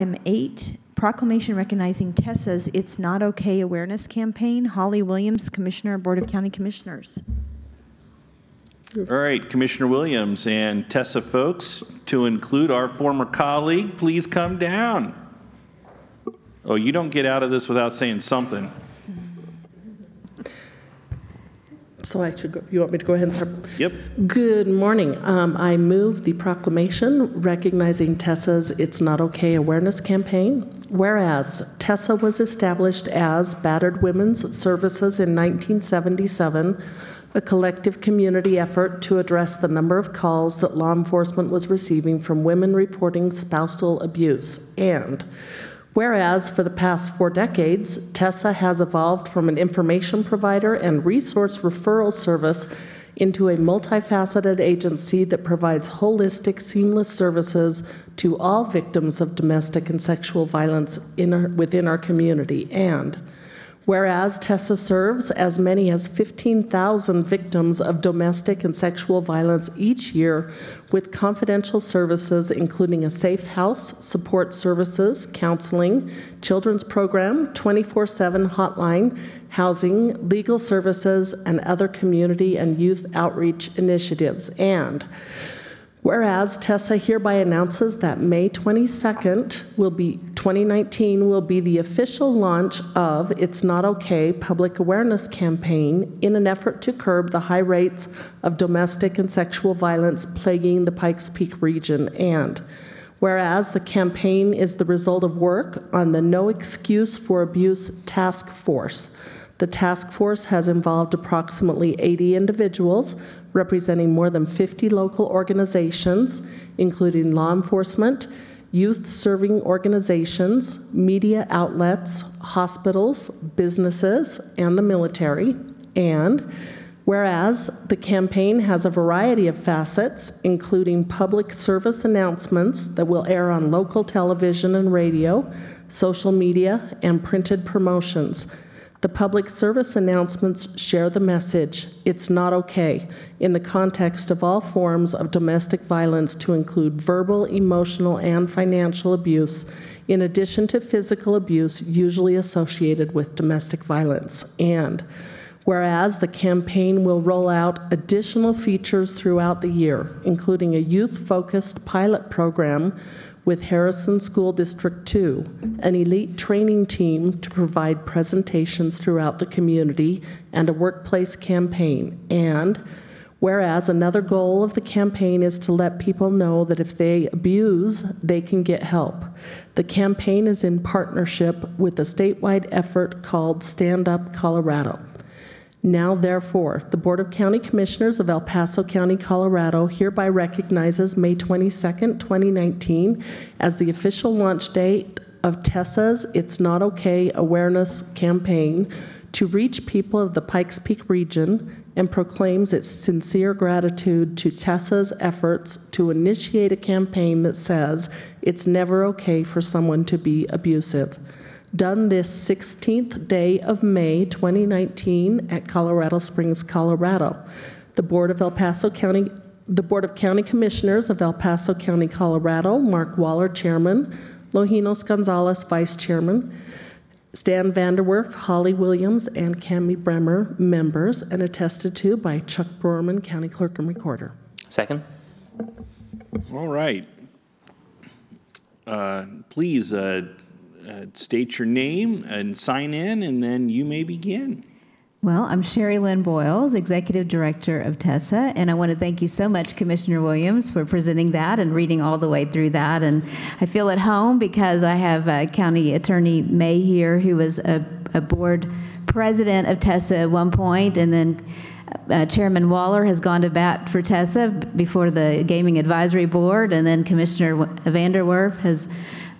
Item eight, proclamation recognizing Tessa's It's Not Okay Awareness Campaign. Holly Williams, Commissioner, Board of County Commissioners. All right, Commissioner Williams and Tessa folks, to include our former colleague, please come down. Oh, you don't get out of this without saying something. So I should go, you want me to go ahead and start? Yep. Good morning. Um, I move the proclamation recognizing Tessa's It's Not Okay awareness campaign. Whereas Tessa was established as Battered Women's Services in 1977, a collective community effort to address the number of calls that law enforcement was receiving from women reporting spousal abuse. And Whereas for the past four decades, Tessa has evolved from an information provider and resource referral service into a multifaceted agency that provides holistic, seamless services to all victims of domestic and sexual violence our, within our community. And Whereas Tessa serves as many as 15,000 victims of domestic and sexual violence each year with confidential services including a safe house, support services, counseling, children's program, 24 7 hotline, housing, legal services, and other community and youth outreach initiatives. And Whereas Tessa hereby announces that May 22nd will be 2019 will be the official launch of It's Not Okay public awareness campaign in an effort to curb the high rates of domestic and sexual violence plaguing the Pikes Peak region and Whereas the campaign is the result of work on the No Excuse for Abuse Task Force. The task force has involved approximately 80 individuals representing more than 50 local organizations, including law enforcement, youth serving organizations, media outlets, hospitals, businesses, and the military. And whereas the campaign has a variety of facets, including public service announcements that will air on local television and radio, social media, and printed promotions the public service announcements share the message, it's not okay, in the context of all forms of domestic violence to include verbal, emotional, and financial abuse, in addition to physical abuse usually associated with domestic violence. And Whereas the campaign will roll out additional features throughout the year, including a youth focused pilot program with Harrison School District 2, an elite training team to provide presentations throughout the community, and a workplace campaign. And whereas another goal of the campaign is to let people know that if they abuse, they can get help. The campaign is in partnership with a statewide effort called Stand Up Colorado. Now, therefore, the Board of County Commissioners of El Paso County, Colorado hereby recognizes May 22, 2019 as the official launch date of Tessa's It's Not Okay awareness campaign to reach people of the Pikes Peak region and proclaims its sincere gratitude to Tessa's efforts to initiate a campaign that says it's never okay for someone to be abusive done this 16th day of May 2019 at Colorado Springs, Colorado. The Board of El Paso County the Board of County Commissioners of El Paso County, Colorado, Mark Waller, Chairman, Longinos Gonzalez, Vice Chairman, Stan Vanderwerf, Holly Williams, and Cami Bremer, members, and attested to by Chuck Broerman, County Clerk and Recorder. Second. All right. Uh, please uh, uh, state your name and sign in, and then you may begin. Well, I'm Sherry Lynn Boyles, Executive Director of TESSA, and I want to thank you so much, Commissioner Williams, for presenting that and reading all the way through that. And I feel at home because I have uh, County Attorney May here, who was a, a board president of TESSA at one point, and then uh, Chairman Waller has gone to bat for TESSA before the Gaming Advisory Board, and then Commissioner Vanderwerf has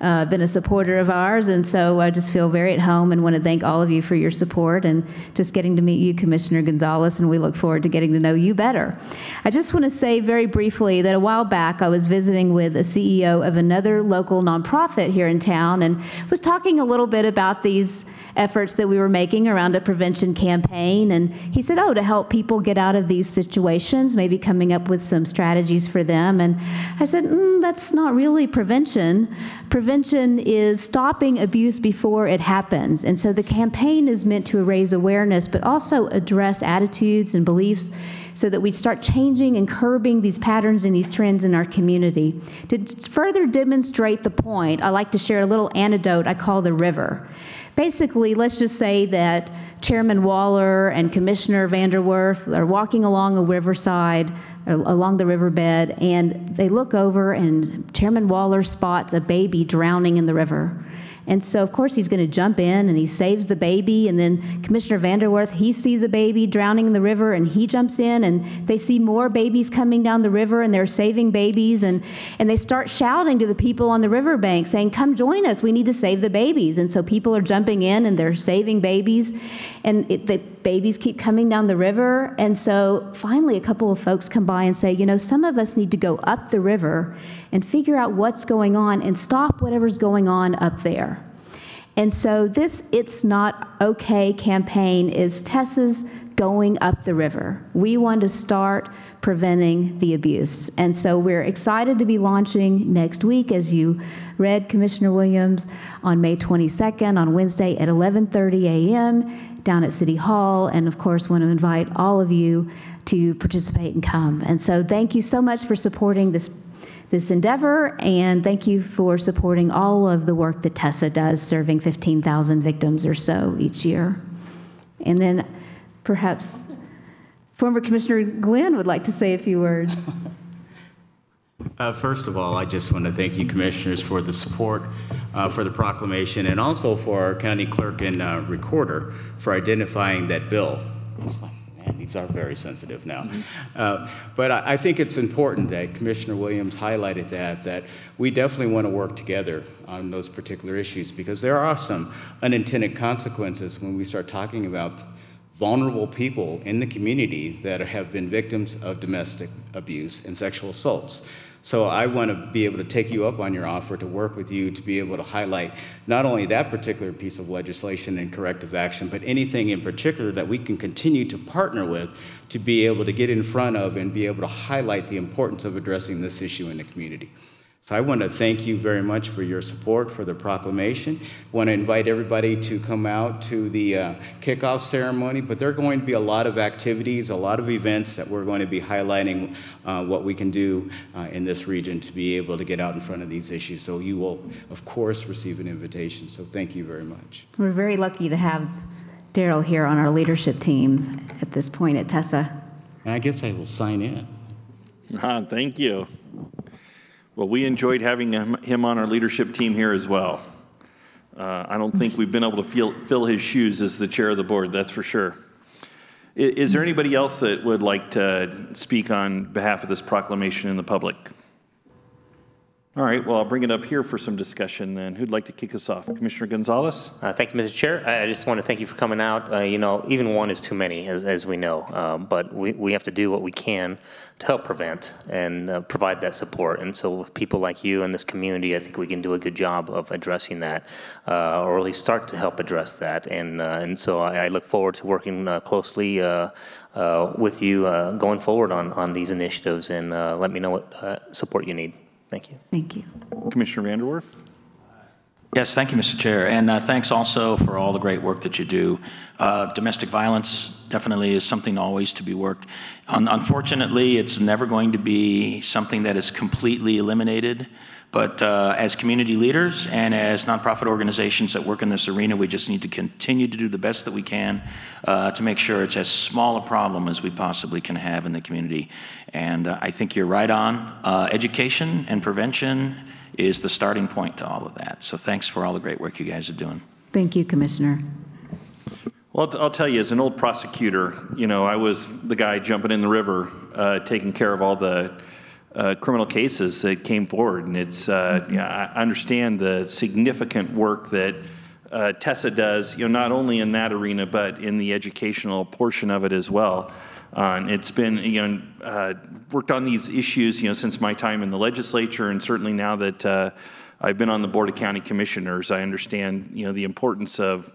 uh, been a supporter of ours, and so I just feel very at home and want to thank all of you for your support and just getting to meet you, Commissioner Gonzalez, and we look forward to getting to know you better. I just want to say very briefly that a while back I was visiting with a CEO of another local nonprofit here in town and was talking a little bit about these efforts that we were making around a prevention campaign. And he said, Oh, to help people get out of these situations, maybe coming up with some strategies for them. And I said, mm, That's not really prevention. Prevention prevention is stopping abuse before it happens. And so the campaign is meant to raise awareness, but also address attitudes and beliefs so that we start changing and curbing these patterns and these trends in our community. To further demonstrate the point, I like to share a little anecdote I call the river. Basically, let's just say that Chairman Waller and Commissioner Vanderwerf are walking along a riverside, uh, along the riverbed, and they look over, and Chairman Waller spots a baby drowning in the river. And so, of course, he's going to jump in and he saves the baby. And then Commissioner Vanderwerf, he sees a baby drowning in the river and he jumps in. And they see more babies coming down the river and they're saving babies. And, and they start shouting to the people on the riverbank saying, Come join us. We need to save the babies. And so people are jumping in and they're saving babies. And it, the babies keep coming down the river. And so finally, a couple of folks come by and say, You know, some of us need to go up the river and figure out what's going on and stop whatever's going on up there. And so this It's Not Okay campaign is Tessa's going up the river. We want to start preventing the abuse. And so we're excited to be launching next week, as you read, Commissioner Williams, on May 22nd, on Wednesday at 11.30 a.m. down at City Hall. And of course, want to invite all of you to participate and come. And so thank you so much for supporting this this endeavor, and thank you for supporting all of the work that Tessa does, serving 15,000 victims or so each year. And then perhaps former Commissioner Glenn would like to say a few words. Uh, first of all, I just want to thank you, commissioners, for the support uh, for the proclamation and also for our county clerk and uh, recorder for identifying that bill these are very sensitive now. Uh, but I, I, think it's important that Commissioner Williams highlighted that, that we definitely want to work together on those particular issues because there are some unintended consequences when we start talking about vulnerable people in the community that have been victims of domestic abuse and sexual assaults. So I want to be able to take you up on your offer to work with you to be able to highlight not only that particular piece of legislation and corrective action, but anything in particular that we can continue to partner with to be able to get in front of and be able to highlight the importance of addressing this issue in the community. So I want to thank you very much for your support for the proclamation. I want to invite everybody to come out to the uh, kickoff ceremony, but there are going to be a lot of activities, a lot of events that we're going to be highlighting uh, what we can do uh, in this region to be able to get out in front of these issues. So you will, of course, receive an invitation. So thank you very much. We're very lucky to have Darryl here on our leadership team at this point at Tessa. And I guess I will sign in. Ah, thank you. Well, we enjoyed having him on our leadership team here as well. Uh, I don't think we've been able to feel, fill his shoes as the chair of the board, that's for sure. Is, is there anybody else that would like to speak on behalf of this proclamation in the public? All right, well, I'll bring it up here for some discussion then. Who'd like to kick us off? Commissioner Gonzalez? Uh, thank you, Mr. Chair. I just want to thank you for coming out. Uh, you know, even one is too many, as, as we know, um, but we, we have to do what we can to help prevent and uh, provide that support. And so with people like you and this community, I think we can do a good job of addressing that, uh, or at least start to help address that. And, uh, and so I, I, look forward to working uh, closely with you going forward on, on these initiatives and let me know what support you need. Thank you. Thank you. Commissioner Vanderwerf? Yes, thank you, Mr. Chair. And uh, thanks also for all the great work that you do. Uh, domestic violence definitely is something always to be worked. Un unfortunately, it's never going to be something that is completely eliminated. But uh, as community leaders and as nonprofit organizations that work in this arena, we just need to continue to do the best that we can uh, to make sure it's as small a problem as we possibly can have in the community. And uh, I think you're right on. Uh, education and prevention is the starting point to all of that. So thanks for all the great work you guys are doing. Thank you, Commissioner. Well, I'll tell you, as an old prosecutor, you know, I was the guy jumping in the river, uh, taking care of all the uh, criminal cases that came forward. And it's, uh, yeah, I understand the significant work that uh, Tessa does, you know, not only in that arena, but in the educational portion of it as well. Uh, and it's been, you know, uh, worked on these issues, you know, since my time in the legislature, and certainly now that uh, I've been on the Board of County Commissioners, I understand, you know, the importance of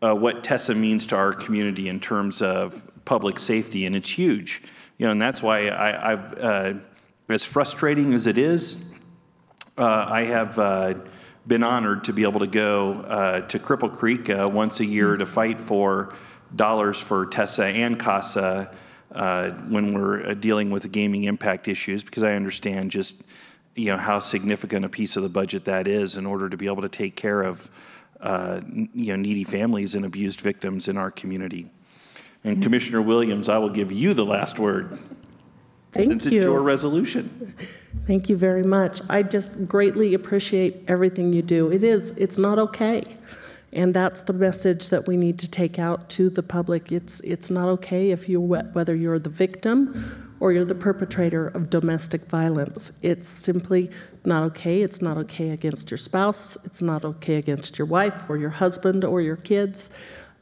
what Tessa means to our community in terms of public safety, and it's huge. You know, and that's why I, have as frustrating as it is, uh, I have uh, been honored to be able to go uh, to Cripple Creek uh, once a year to fight for dollars for TESSA and CASA uh, when we're uh, dealing with the gaming impact issues, because I understand just you know how significant a piece of the budget that is in order to be able to take care of uh, you know needy families and abused victims in our community. And Commissioner Williams, I will give you the last word Thank since it's your you. resolution. Thank you very much. I just greatly appreciate everything you do. It is, it's not okay. And that's the message that we need to take out to the public. It's, it's not okay if you, whether you're the victim or you're the perpetrator of domestic violence. It's simply not okay. It's not okay against your spouse. It's not okay against your wife or your husband or your kids.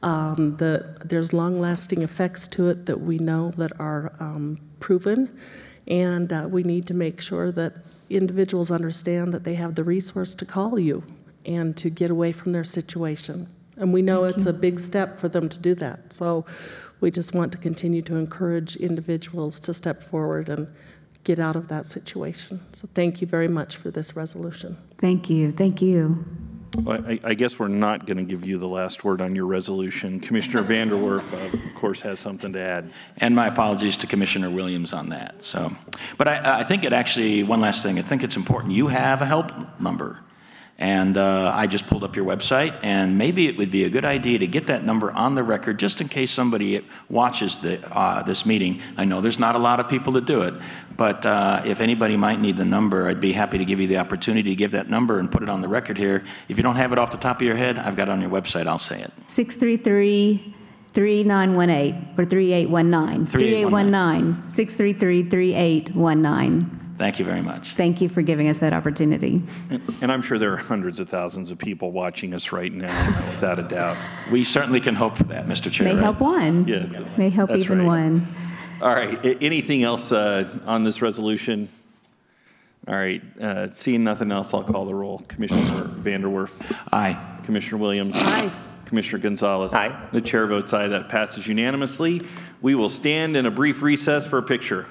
Um, the, there's long-lasting effects to it that we know that are um, proven, and uh, we need to make sure that individuals understand that they have the resource to call you and to get away from their situation. And we know it's a big step for them to do that. So we just want to continue to encourage individuals to step forward and get out of that situation. So thank you very much for this resolution. Thank you, thank you. Well, I, I guess we're not going to give you the last word on your resolution. Commissioner Vanderwerf, uh, of course, has something to add. And my apologies to Commissioner Williams on that. So, but I, I think it actually, one last thing, I think it's important. You have a help number. And uh, I just pulled up your website, and maybe it would be a good idea to get that number on the record just in case somebody watches the, uh, this meeting. I know there's not a lot of people that do it, but uh, if anybody might need the number, I'd be happy to give you the opportunity to give that number and put it on the record here. If you don't have it off the top of your head, I've got it on your website, I'll say it. 633 3918 or 3819. 3819. 633 3819. Thank you very much. Thank you for giving us that opportunity. And I'm sure there are hundreds of thousands of people watching us right now, without a doubt. We certainly can hope for that, Mr. Chair. May right? help one. Yeah, May help that's even right. one. All right, anything else uh, on this resolution? All right, uh, seeing nothing else, I'll call the roll. Commissioner Vanderwerf, Aye. Commissioner Williams. Aye. Commissioner Gonzalez. Aye. The chair votes aye, that passes unanimously. We will stand in a brief recess for a picture.